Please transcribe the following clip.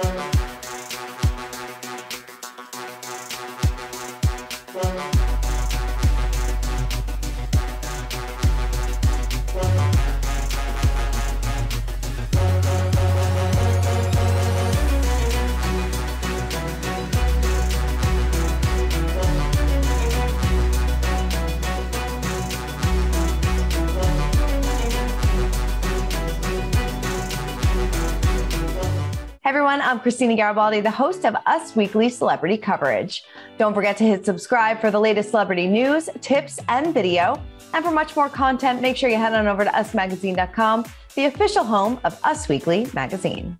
Thank you. Everyone, I'm Christina Garibaldi, the host of Us Weekly Celebrity Coverage. Don't forget to hit subscribe for the latest celebrity news, tips, and video. And for much more content, make sure you head on over to usmagazine.com, the official home of Us Weekly magazine.